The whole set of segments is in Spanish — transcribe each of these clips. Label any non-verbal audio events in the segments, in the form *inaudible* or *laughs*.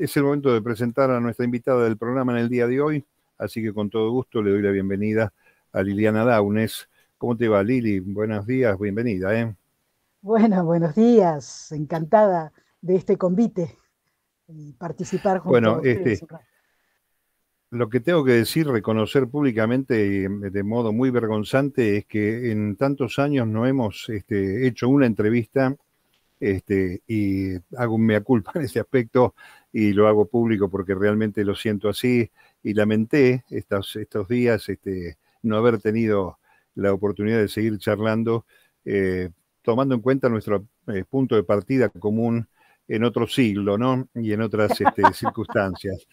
es el momento de presentar a nuestra invitada del programa en el día de hoy, así que con todo gusto le doy la bienvenida a Liliana Daunes. ¿Cómo te va, Lili? Buenos días, bienvenida. ¿eh? Bueno, buenos días, encantada de este convite y participar junto bueno, a Este, lo que tengo que decir, reconocer públicamente de modo muy vergonzante es que en tantos años no hemos este, hecho una entrevista este, y hago un mea culpa en ese aspecto y lo hago público porque realmente lo siento así y lamenté estos, estos días este, no haber tenido la oportunidad de seguir charlando, eh, tomando en cuenta nuestro eh, punto de partida común en otro siglo, ¿no? Y en otras este, *laughs* circunstancias.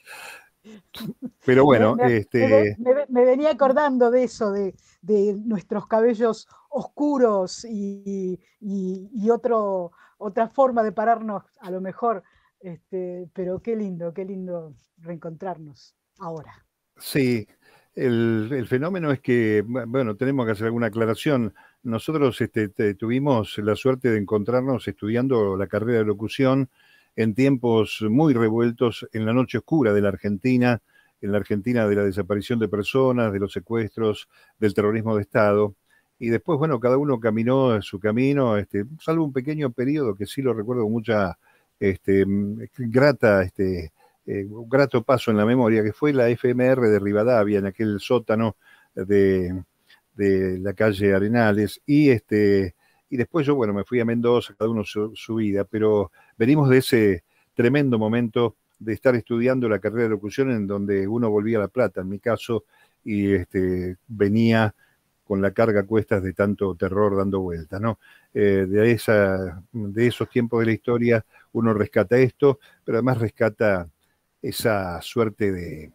Pero bueno, me, este... me, venía acordando de eso, de, nuestros cabellos oscuros y, otro, otra forma de pararnos, a lo mejor. Este, pero qué lindo, qué lindo reencontrarnos ahora. Sí, el, fenómeno es que, bueno, tenemos que hacer alguna aclaración. Nosotros este, tuvimos la suerte de encontrarnos estudiando la carrera de locución en tiempos muy revueltos en la noche oscura de la Argentina, en la Argentina de la desaparición de personas, de los secuestros, del terrorismo de Estado. Y después, bueno, cada uno caminó su camino, este, salvo un pequeño periodo que sí lo recuerdo con mucha este, grata, este, eh, un grato paso en la memoria, que fue la FMR de Rivadavia, en aquel sótano de, de la calle Arenales. Y este, y después yo, bueno, me fui a Mendoza, cada uno su, vida, pero venimos de ese tremendo momento de estar estudiando la carrera de locución en donde uno volvía a La Plata, en mi caso, y este, venía con la carga a cuestas de tanto terror dando vueltas, ¿no? Eh, de, esa, de esos tiempos de la historia uno rescata esto, pero además rescata esa suerte de,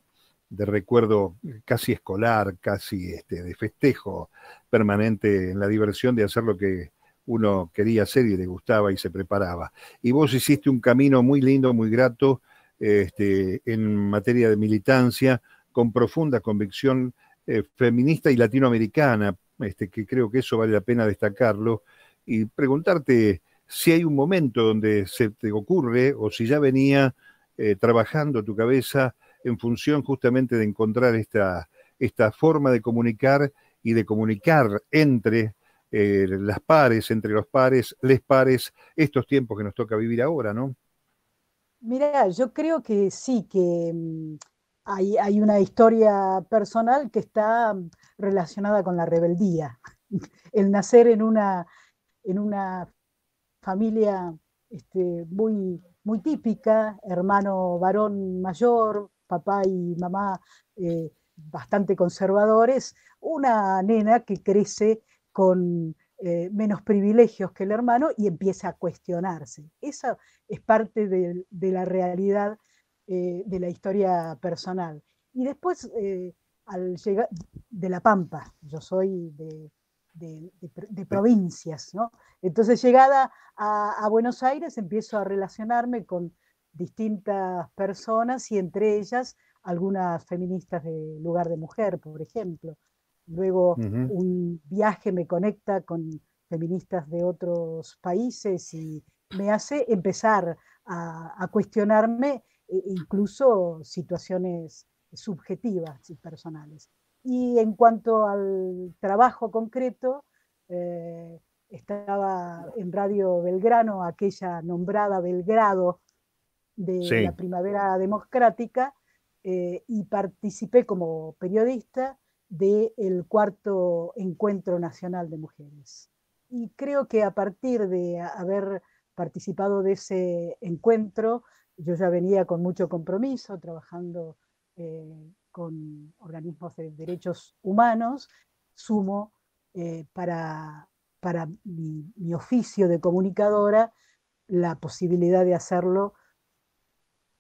de recuerdo casi escolar, casi este, de festejo permanente en la diversión de hacer lo que uno quería hacer y le gustaba y se preparaba. Y vos hiciste un camino muy lindo, muy grato este, en materia de militancia, con profunda convicción eh, feminista y latinoamericana, este, que creo que eso vale la pena destacarlo, y preguntarte si hay un momento donde se te ocurre o si ya venía eh, trabajando tu cabeza en función justamente de encontrar esta, esta forma de comunicar y de comunicar entre eh, las pares, entre los pares, les pares, estos tiempos que nos toca vivir ahora, ¿no? Mira, yo creo que sí, que mm, hay, hay, una historia personal que está mm, relacionada con la rebeldía. *laughs* El nacer en una, en una familia este, muy, muy típica, hermano varón mayor, papá y mamá eh, bastante conservadores, una nena que crece con eh, menos privilegios que el hermano y empieza a cuestionarse. Esa es parte de, la realidad eh, de la historia personal. Y después, eh, al llegar de La Pampa, yo soy de, provincias, ¿no? Entonces, llegada a, Buenos Aires, empiezo a relacionarme con distintas personas y entre ellas algunas feministas de lugar de mujer, por ejemplo. Luego un viaje me conecta con feministas de otros países y me hace empezar a, cuestionarme e, incluso situaciones subjetivas y personales. Y en cuanto al trabajo concreto, eh, estaba en Radio Belgrano, aquella nombrada Belgrado de la Primavera Democrática, eh, y participé como periodista del cuarto Encuentro Nacional de Mujeres. Y creo que a partir de haber participado de ese encuentro, yo ya venía con mucho compromiso trabajando eh, con organismos de derechos humanos, sumo eh, para, para mi, oficio de comunicadora la posibilidad de hacerlo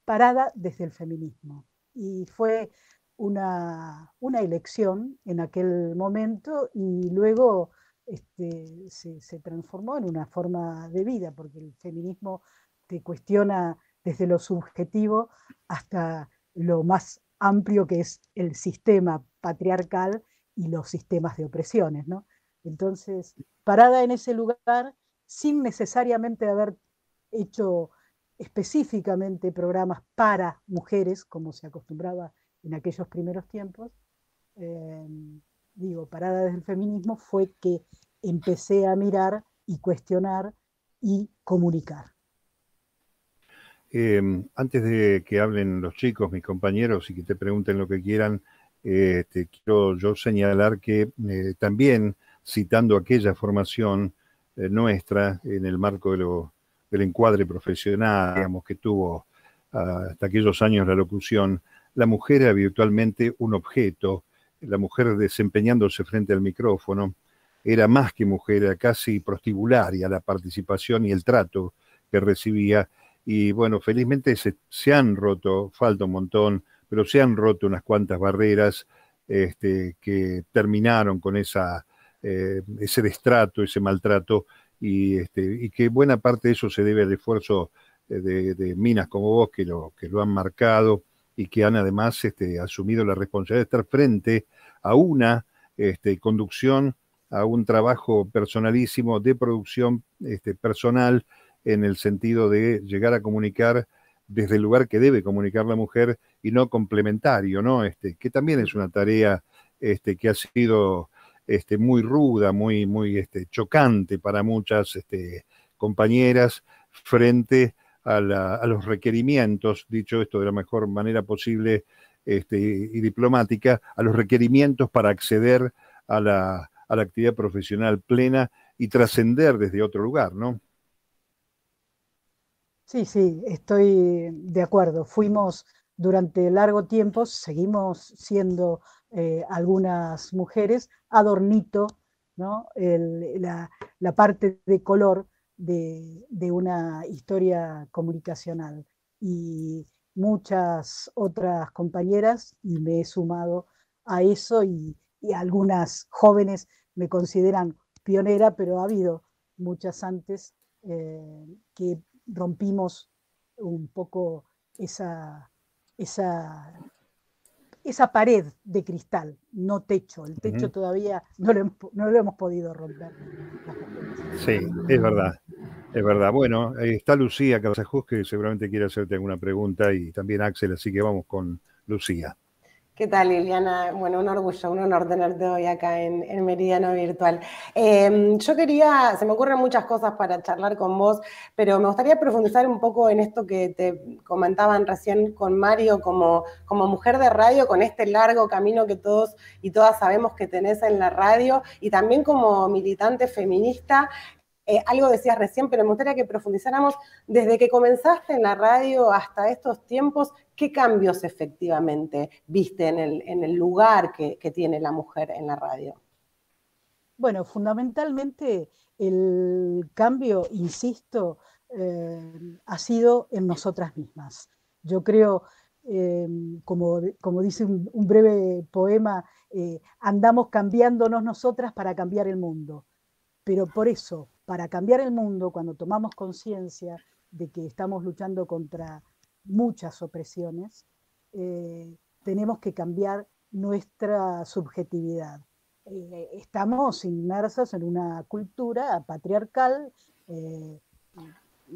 parada desde el feminismo. Y fue una, elección en aquel momento y luego este, se, transformó en una forma de vida, porque el feminismo te cuestiona desde lo subjetivo hasta lo más amplio que es el sistema patriarcal y los sistemas de opresiones. ¿no? Entonces, parada en ese lugar, sin necesariamente haber hecho específicamente programas para mujeres, como se acostumbraba en aquellos primeros tiempos, em, digo, parada desde el feminismo, fue que empecé a mirar y cuestionar y comunicar. Em, antes de que hablen los chicos, mis compañeros, y que te pregunten lo que quieran, eh, quiero yo señalar que eh, también, citando aquella formación eh, nuestra en el marco del encuadre profesional, que tuvo ah, hasta aquellos años la locución, la mujer era virtualmente un objeto, la mujer desempeñándose frente al micrófono, era más que mujer, era casi prostibularia la participación y el trato que recibía. Y bueno, felizmente se, han roto, falta un montón, pero se han roto unas cuantas barreras este, que terminaron con esa, eh, ese destrato, ese maltrato y, este, y que buena parte de eso se debe al esfuerzo eh, de, minas como vos que lo, que lo han marcado y que han además este, asumido la responsabilidad de estar frente a una este, conducción, a un trabajo personalísimo de producción este, personal en el sentido de llegar a comunicar desde el lugar que debe comunicar la mujer y no complementario, ¿no? Este, que también es una tarea este, que ha sido este, muy ruda, muy, muy este, chocante para muchas este, compañeras frente a, los requerimientos, dicho esto de la mejor manera posible este, y diplomática, a los requerimientos para acceder a la, a la actividad profesional plena y trascender desde otro lugar, ¿no? Sí, sí, estoy de acuerdo. Fuimos durante largo tiempo, seguimos siendo eh, algunas mujeres, adornito, ¿no? la, parte de color de, una historia comunicacional. Y muchas otras compañeras, y me he sumado a eso, y, algunas jóvenes me consideran pionera, pero ha habido muchas antes eh, que rompimos un poco esa, esa esa pared de cristal, no techo. El techo todavía no lo, hemos podido romper. Sí, es verdad. Es verdad. Bueno, está Lucía Casajus que seguramente quiere hacerte alguna pregunta y también Axel, así que vamos con Lucía. ¿Qué tal, Liliana? Bueno, un orgullo, un honor tenerte hoy acá en, Meridiano Virtual. Em, yo quería, se me ocurren muchas cosas para charlar con vos, pero me gustaría profundizar un poco en esto que te comentaban recién con Mario como mujer de radio, con este largo camino que todos y todas sabemos que tenés en la radio, y también como militante feminista. Eh, algo decías recién, pero me gustaría que profundizáramos desde que comenzaste en la radio hasta estos tiempos, ¿qué cambios efectivamente viste en el, lugar que, tiene la mujer en la radio? Bueno, fundamentalmente el cambio, insisto, eh, ha sido en nosotras mismas. Yo creo, eh, como, dice un, breve poema, andamos cambiándonos nosotras para cambiar el mundo. Pero por eso, para cambiar el mundo, cuando tomamos conciencia de que estamos luchando contra muchas opresiones, eh, tenemos que cambiar nuestra subjetividad. Eh, estamos inmersas en una cultura patriarcal, eh,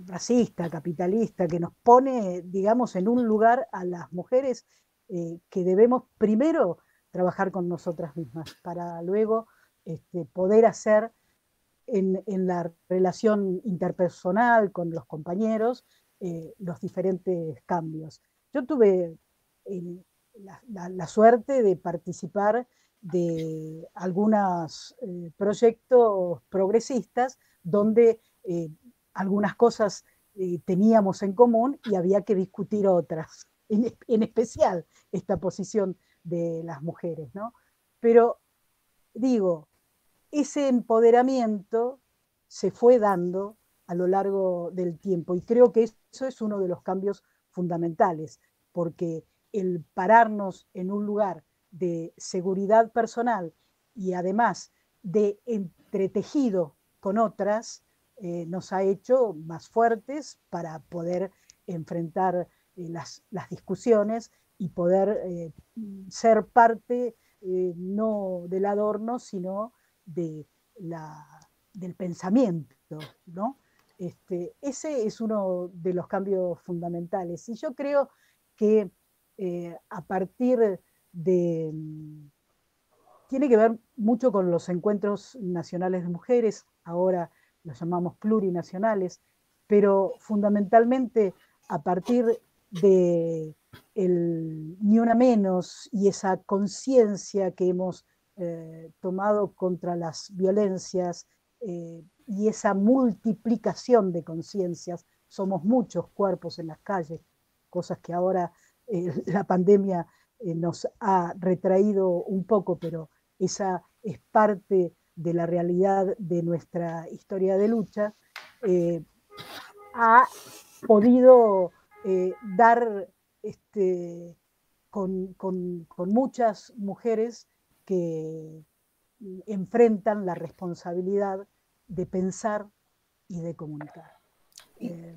racista, capitalista, que nos pone, digamos, en un lugar a las mujeres que debemos primero trabajar con nosotras mismas para luego este, poder hacer en, la relación interpersonal con los compañeros eh, los diferentes cambios. Yo tuve eh, la, suerte de participar de algunos eh, proyectos progresistas donde algunas cosas teníamos en común y había que discutir otras, *laughs* en, en, especial esta posición de las mujeres. ¿no? Pero digo, ese empoderamiento se fue dando a lo largo del tiempo. Y creo que eso es uno de los cambios fundamentales, porque el pararnos en un lugar de seguridad personal y además de entretejido con otras, eh, nos ha hecho más fuertes para poder enfrentar eh, las, discusiones y poder eh, ser parte no del adorno, sino de la, del pensamiento, ¿no? Este, ese es uno de los cambios fundamentales. Y yo creo que eh, a partir de... Tiene que ver mucho con los encuentros nacionales de mujeres, ahora los llamamos plurinacionales, pero fundamentalmente a partir de el ni una menos y esa conciencia que hemos eh, tomado contra las violencias eh, y esa multiplicación de conciencias. Somos muchos cuerpos en las calles, cosas que ahora eh, *laughs* la pandemia nos ha retraído un poco, pero esa es parte de la realidad de nuestra historia de lucha, ha podido dar este, con, muchas mujeres que enfrentan la responsabilidad de pensar y de comunicar. Eh,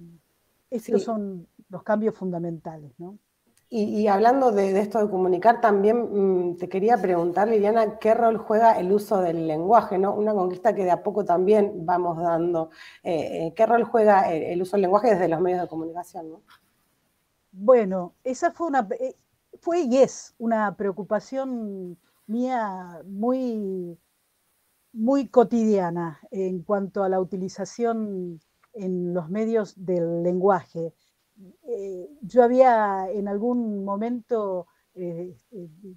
estos son los cambios fundamentales, ¿no? Y, hablando de, esto de comunicar, también mm, te quería preguntar, Liliana, ¿qué rol juega el uso del lenguaje? ¿no? Una conquista que de a poco también vamos dando. Eh, eh, ¿Qué rol juega el, uso del lenguaje desde los medios de comunicación? ¿no? Bueno, esa fue una, eh, fue y es una preocupación mía muy, muy cotidiana en cuanto a la utilización en los medios del lenguaje. Eh, yo había en algún momento eh,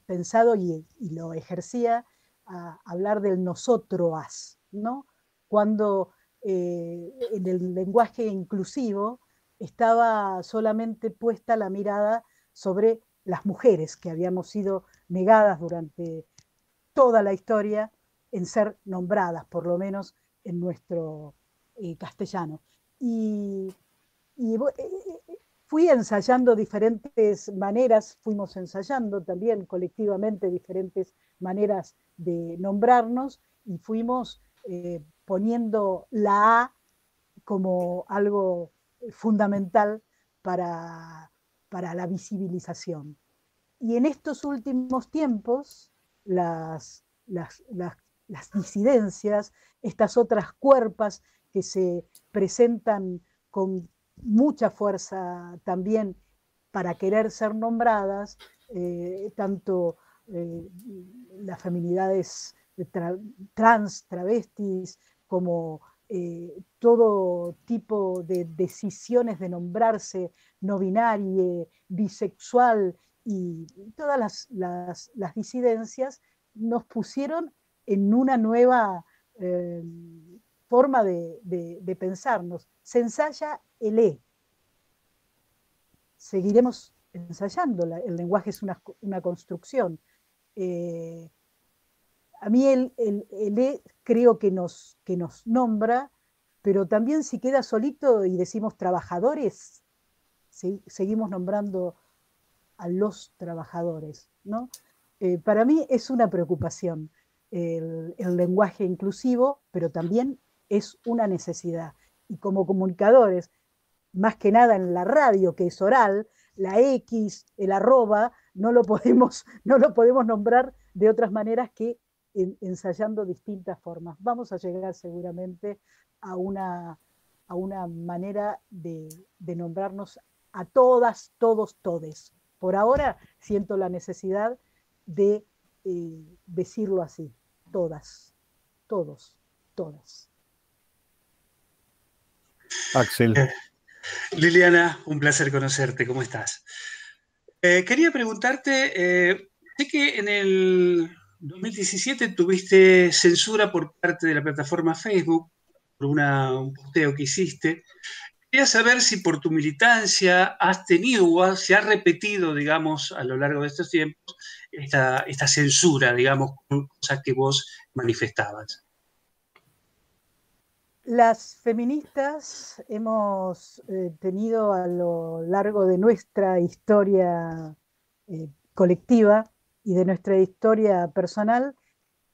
pensado y, lo ejercía a hablar del nosotros, ¿no? Cuando en el lenguaje inclusivo estaba solamente puesta la mirada sobre las mujeres que habíamos sido negadas durante toda la historia en ser nombradas, por lo menos en nuestro eh, castellano. Y, eh, eh, fui ensayando diferentes maneras, fuimos ensayando también colectivamente diferentes maneras de nombrarnos y fuimos poniendo la A como algo fundamental para, para la visibilización. Y en estos últimos tiempos, las, las, disidencias, estas otras cuerpas que se presentan con mucha fuerza también para querer ser nombradas, eh, tanto eh, las feminidades trans, travestis, como eh, todo tipo de decisiones de nombrarse no binaria, bisexual y todas las, disidencias nos pusieron en una nueva eh, forma de, pensarnos. Se ensaya el E. Seguiremos ensayando, el lenguaje es una, construcción. Eh, a mí el, el, E creo que nos, que nos nombra, pero también si queda solito y decimos trabajadores, seguimos nombrando a los trabajadores. ¿no? Eh, para mí es una preocupación el, lenguaje inclusivo, pero también es una necesidad. Y como comunicadores, más que nada en la radio, que es oral, la X, el arroba, no lo *laughs* podemos, no lo podemos nombrar de otras maneras que ensayando distintas formas. Vamos a llegar seguramente a una, a una manera de, nombrarnos a todas, todos, todes. Por ahora siento la necesidad de eh, decirlo así, todas, todos, todas. Axel. Eh, Liliana, un placer conocerte, ¿cómo estás? Eh, quería preguntarte, sé que en el 2017 tuviste censura por parte de la plataforma Facebook por un posteo que hiciste. Quería saber si por tu militancia has tenido o se ha repetido, digamos, a lo largo de estos tiempos, esta, censura, digamos, cosas que vos manifestabas. Las feministas hemos eh, tenido a lo largo de nuestra historia eh, colectiva y de nuestra historia personal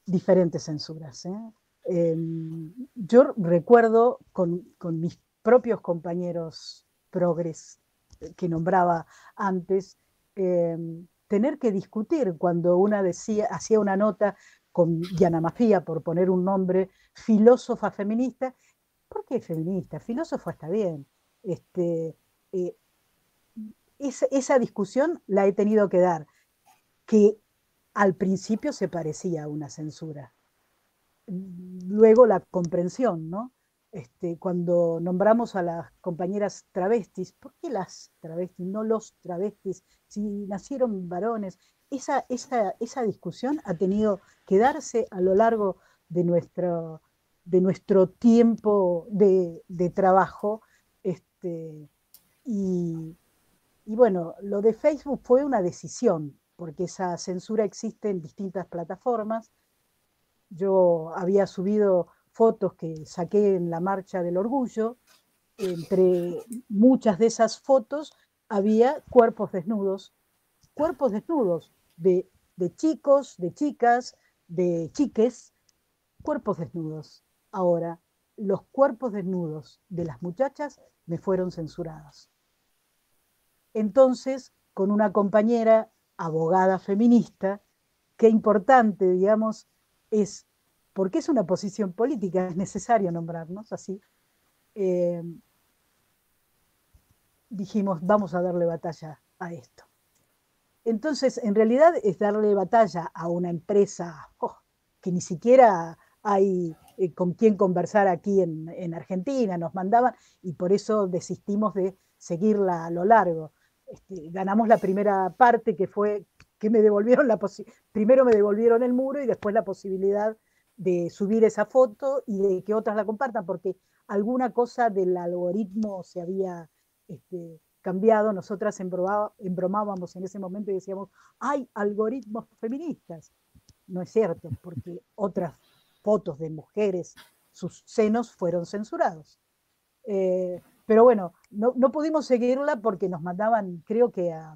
diferentes censuras. ¿eh? Em, yo recuerdo con, mis propios compañeros progres que nombraba antes, em, tener que discutir cuando una decía, hacía una nota con Diana Mafía, por poner un nombre, filósofa feminista, ¿Por qué feminista? Filósofo está bien. Este, eh, esa, discusión la he tenido que dar, que al principio se parecía a una censura. Luego la comprensión, ¿no? Este, cuando nombramos a las compañeras travestis, ¿por qué las travestis, no los travestis? Si nacieron varones, esa, discusión ha tenido que darse a lo largo de nuestro, tiempo de, trabajo. Este, y bueno, lo de Facebook fue una decisión, porque esa censura existe en distintas plataformas. Yo había subido fotos que saqué en la Marcha del Orgullo. Entre muchas de esas fotos había cuerpos desnudos, cuerpos desnudos de, de chicos, de chicas, de chiques, cuerpos desnudos. Ahora, los cuerpos desnudos de las muchachas me fueron censurados. Entonces, con una compañera abogada feminista, qué importante, digamos, es, porque es una posición política, es necesario nombrarnos así, eh, dijimos, vamos a darle batalla a esto. Entonces, en realidad es darle batalla a una empresa oh, que ni siquiera hay eh, con quién conversar aquí en, Argentina, nos mandaban y por eso desistimos de seguirla a lo largo. Este, ganamos la primera parte que fue que me devolvieron la primero me devolvieron el muro y después la posibilidad de subir esa foto y de que otras la compartan, porque alguna cosa del algoritmo se había este, cambiado. Nosotras embromábamos en ese momento y decíamos, hay algoritmos feministas. No es cierto, porque otras fotos de mujeres, sus senos fueron censurados. Eh, pero bueno, no, pudimos seguirla porque nos mandaban, creo que a,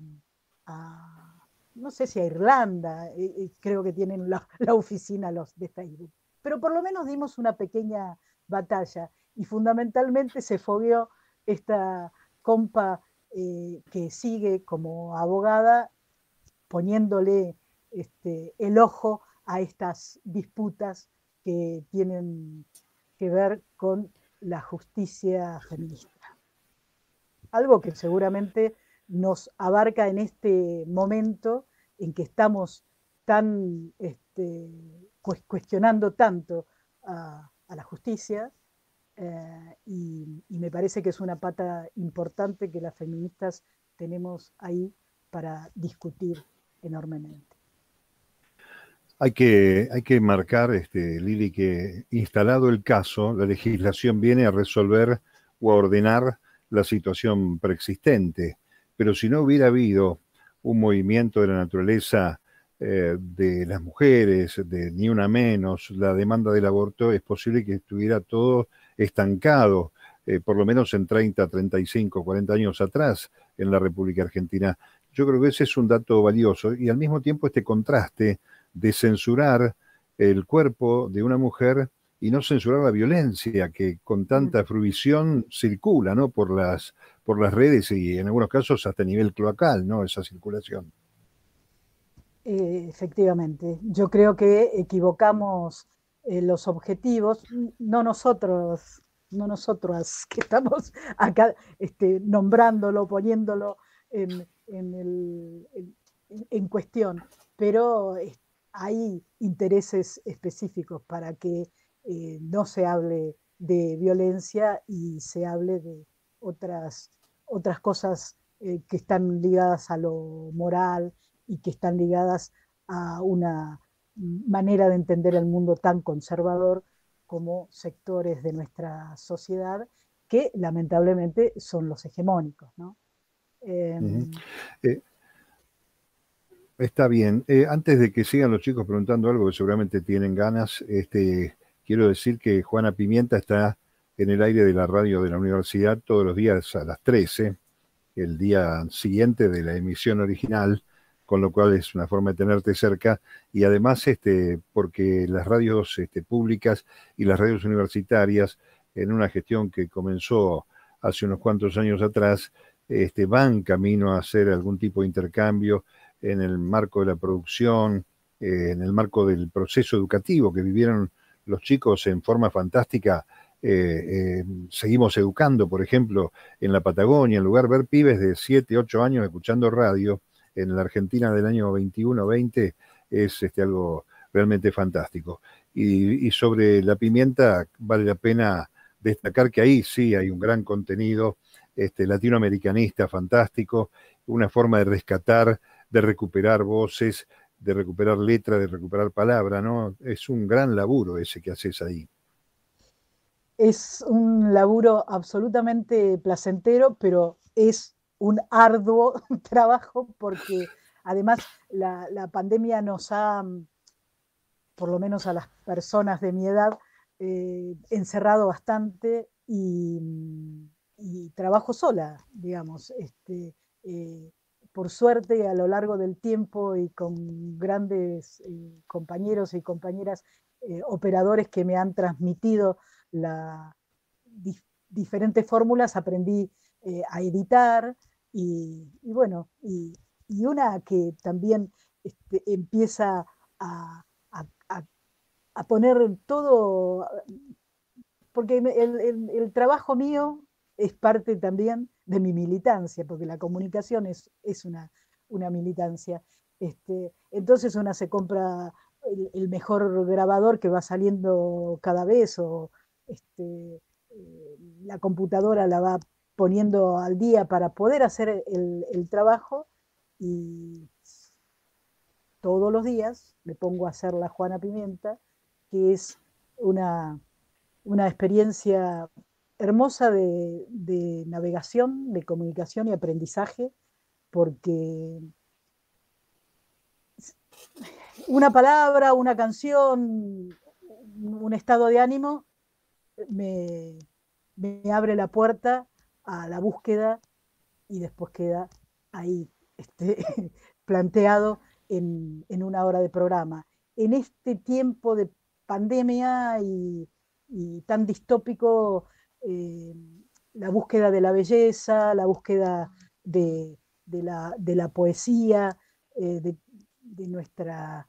no sé si a Irlanda, eh, eh, creo que tienen *laughs* la, oficina los de Facebook. Pero por lo menos dimos una pequeña batalla y fundamentalmente se fogueó esta compa eh, que sigue como abogada poniéndole este, el ojo a estas disputas que tienen que ver con la justicia feminista algo que seguramente nos abarca en este momento en que estamos tan este, cuestionando tanto a, la justicia eh, y, me parece que es una pata importante que las feministas tenemos ahí para discutir enormemente. Hay que, hay que marcar, este, Lili, que instalado el caso, la legislación viene a resolver o a ordenar la situación preexistente. Pero si no hubiera habido un movimiento de la naturaleza eh, de las mujeres, de ni una menos, la demanda del aborto, es posible que estuviera todo estancado, eh, por lo menos en 30, 35, 40 años atrás en la República Argentina. Yo creo que ese es un dato valioso y al mismo tiempo este contraste de censurar el cuerpo de una mujer y no censurar la violencia que con tanta fruición circula ¿no? por, las, por las redes y en algunos casos hasta nivel cloacal, ¿no? esa circulación. Eh, efectivamente, yo creo que equivocamos eh, los objetivos, no nosotros, no nosotros *laughs* que estamos acá este, nombrándolo, poniéndolo en, en cuestión, pero hay intereses específicos para que eh, no se hable de violencia y se hable de otras, otras cosas eh, que están ligadas a lo moral y que están ligadas a una manera de entender el mundo tan conservador como sectores de nuestra sociedad que lamentablemente son los hegemónicos. Em, eh, está bien. antes de que sigan los chicos preguntando algo que seguramente tienen ganas, este, Quiero decir que Juana Pimienta está en el aire de la radio de la universidad todos los días a las 13, el día siguiente de la emisión original, con lo cual es una forma de tenerte cerca. Y además este, porque las radios este, públicas y las radios universitarias, en una gestión que comenzó hace unos cuantos años atrás, este, van camino a hacer algún tipo de intercambio en el marco de la producción, eh, en el marco del proceso educativo que vivieron los chicos en forma fantástica eh, eh, seguimos educando, por ejemplo, en la Patagonia, en lugar de ver pibes de 7, 8 años escuchando radio, en la Argentina del año 21-20 es este, algo realmente fantástico. Y, sobre la pimienta vale la pena destacar que ahí sí hay un gran contenido este, latinoamericanista fantástico, una forma de rescatar, de recuperar voces, de recuperar letra, de recuperar palabra, ¿no? Es un gran laburo ese que haces ahí es un laburo absolutamente placentero, pero es un arduo *laughs* trabajo porque además la, pandemia nos ha, por lo menos a las personas de mi edad, eh, encerrado bastante y, trabajo sola, digamos. Este, eh, por suerte, a lo largo del tiempo y con grandes eh, compañeros y compañeras operadores que me han transmitido las diferentes fórmulas aprendí eh, a editar y, bueno, y, una que también este, empieza a, poner todo, porque el, trabajo mío es parte también de mi militancia, porque la comunicación es, es una, una militancia. Este, entonces una se compra el, el, mejor grabador que va saliendo cada vez o, este, eh, la computadora la va poniendo al día para poder hacer el, trabajo y todos los días me pongo a hacer la Juana Pimienta, que es una, experiencia hermosa de, navegación, de comunicación y aprendizaje, porque una palabra, una canción, un estado de ánimo me, abre la puerta a la búsqueda y después queda ahí *laughs* este, planteado en, una hora de programa. En este tiempo de pandemia y, tan distópico, eh, la búsqueda de la belleza, la búsqueda de, la, poesía, eh, de, de, nuestra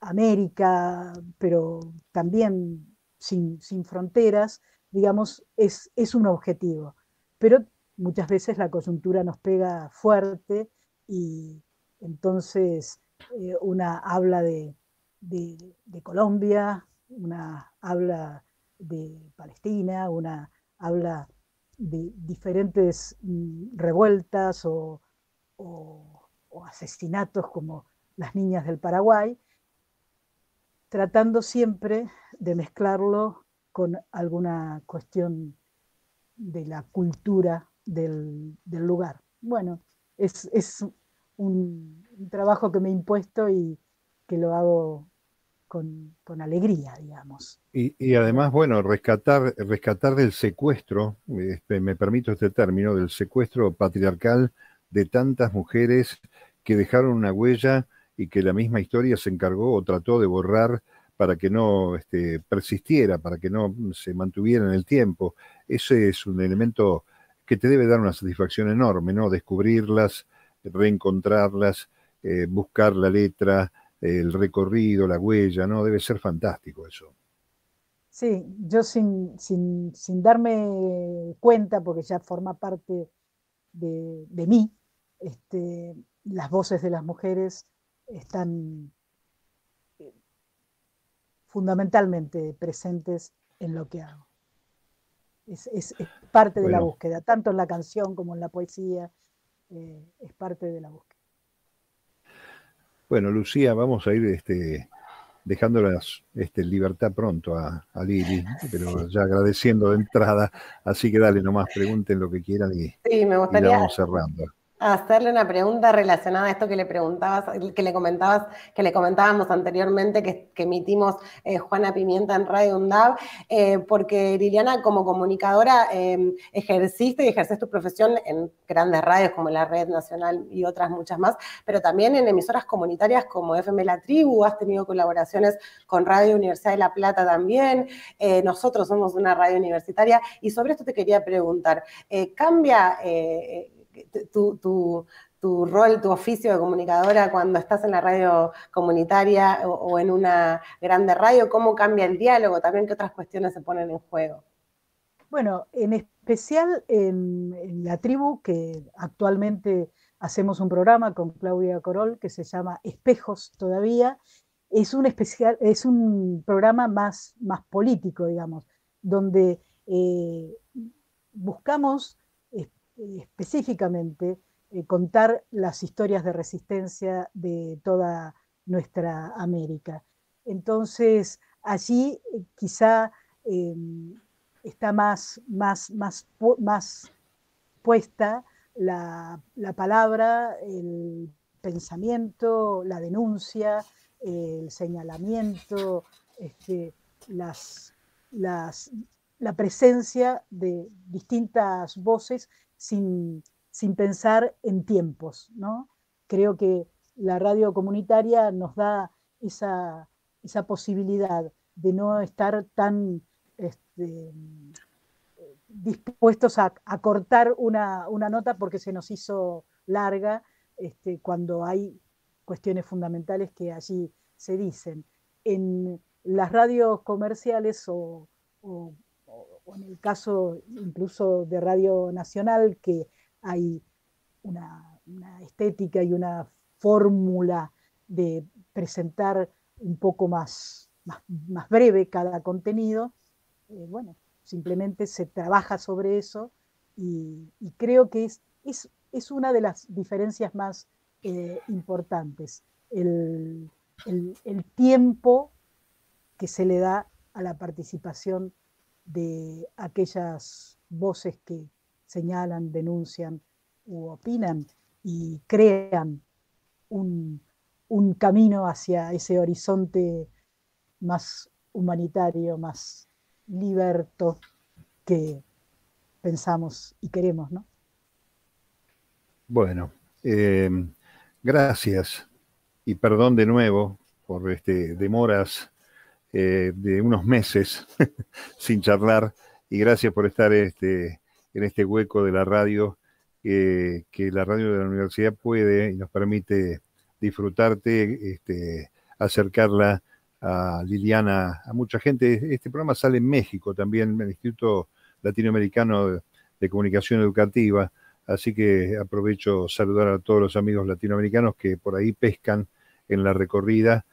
América, pero también sin, fronteras, digamos, es, es, un objetivo. Pero muchas veces la coyuntura nos pega fuerte y entonces eh, una habla de, Colombia, una habla de Palestina, una habla de diferentes mm, revueltas o, o asesinatos como las niñas del Paraguay, tratando siempre de mezclarlo con alguna cuestión de la cultura del, lugar. Bueno, es, un, trabajo que me he impuesto y que lo hago con, alegría, digamos. Y, además, bueno, rescatar, rescatar del secuestro, este, me permito este término, del secuestro patriarcal de tantas mujeres que dejaron una huella y que la misma historia se encargó o trató de borrar para que no este, persistiera, para que no se mantuviera en el tiempo. Ese es un elemento que te debe dar una satisfacción enorme, ¿no? Descubrirlas, reencontrarlas, eh, buscar la letra, el recorrido, la huella, ¿no? Debe ser fantástico eso. Sí, yo sin, sin, darme cuenta, porque ya forma parte de, de mí, este, las voces de las mujeres están fundamentalmente presentes en lo que hago. Es, parte de la búsqueda, tanto en la canción como en la poesía, eh, es parte de la búsqueda. Bueno, Lucía, vamos a ir este, dejándolas este, libertad pronto a, Lili, pero ya agradeciendo de entrada, así que dale nomás, pregunten lo que quieran y, sí, me gustaría, y vamos cerrando hacerle una pregunta relacionada a esto que le preguntabas, que le comentabas, que le comentábamos anteriormente, que, emitimos eh, Juana Pimienta en Radio UNDAV, eh, porque Liliana, como comunicadora, eh, ejerciste y ejerces tu profesión en grandes radios como la Red Nacional y otras muchas más, pero también en emisoras comunitarias como FM La Tribu, has tenido colaboraciones con Radio Universidad de La Plata también, nosotros somos una radio universitaria, y sobre esto te quería preguntar, ¿cambia tu, rol, tu oficio de comunicadora cuando estás en la radio comunitaria o, en una grande radio, cómo cambia el diálogo, también qué otras cuestiones se ponen en juego. Bueno, en especial en, la tribu, que actualmente hacemos un programa con Claudia Corol que se llama Espejos todavía, es un, especial, es un programa más, más político, digamos, donde eh, buscamos específicamente eh, contar las historias de resistencia de toda nuestra América. Entonces, allí eh, quizá em, está más, más, más, más puesta la, palabra, el pensamiento, la denuncia, el señalamiento, este, las, las, la presencia de distintas voces sin, sin pensar en tiempos. ¿no? Creo que la radio comunitaria nos da esa, esa posibilidad de no estar tan este, dispuestos a, cortar una, nota porque se nos hizo larga este, cuando hay cuestiones fundamentales que allí se dicen. En las radios comerciales o, en el caso incluso de Radio Nacional, que hay una, estética y una fórmula de presentar un poco más, más, breve cada contenido, eh, bueno, simplemente se trabaja sobre eso y, creo que es, es, una de las diferencias más eh, importantes, el, el tiempo que se le da a la participación de aquellas voces que señalan, denuncian u opinan y crean un, camino hacia ese horizonte más humanitario, más liberto que pensamos y queremos, ¿no? Bueno, eh, gracias y perdón de nuevo por este, demoras eh, de unos meses *laughs* sin charlar. Y gracias por estar este, en este hueco de la radio que la radio de la universidad puede y nos permite disfrutarte, este, acercarla a Liliana, a mucha gente. Este programa sale en México también, en el Instituto Latinoamericano de Comunicación Educativa, así que aprovecho saludar a todos los amigos latinoamericanos que por ahí pescan en la recorrida,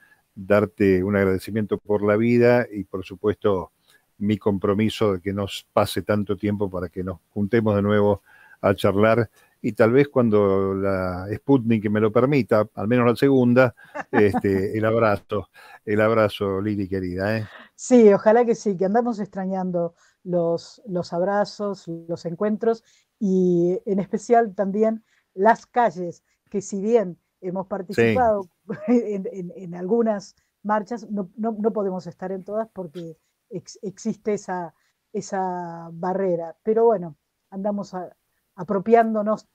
darte un agradecimiento por la vida y por supuesto mi compromiso de que nos pase tanto tiempo para que nos juntemos de nuevo a charlar y tal vez cuando la Sputnik me lo permita, al menos la segunda, este, *laughs* el abrazo, el abrazo, Lili querida. ¿eh? Sí, ojalá que sí, que andamos extrañando los, los abrazos, los encuentros y en especial también las calles, que si bien hemos participado *laughs* en, algunas marchas, no, no podemos estar en todas porque existe esa, esa barrera. Pero bueno, andamos apropiándonos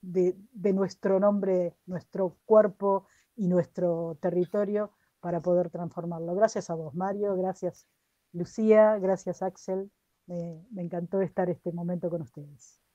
de, de, nuestro nombre, nuestro cuerpo y nuestro territorio para poder transformarlo. Gracias a vos, Mario, gracias Lucía, gracias Axel. me encantó estar este momento con ustedes.